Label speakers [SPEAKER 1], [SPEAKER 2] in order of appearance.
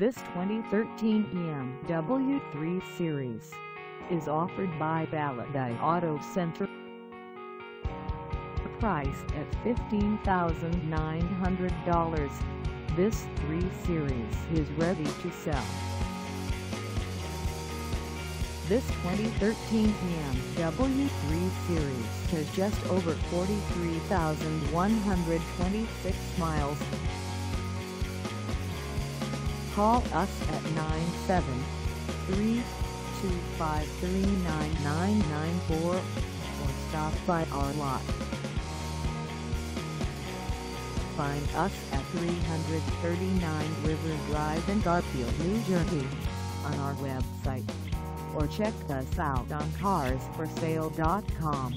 [SPEAKER 1] This 2013 BMW 3 Series is offered by Baladi Auto Center. Priced at $15,900, this 3 Series is ready to sell. This 2013 BMW 3 Series has just over 43,126 miles. Call us at 973-253-9994 or stop by our lot. Find us at 339 River Drive in Garfield, New Jersey on our website or check us out on carsforsale.com.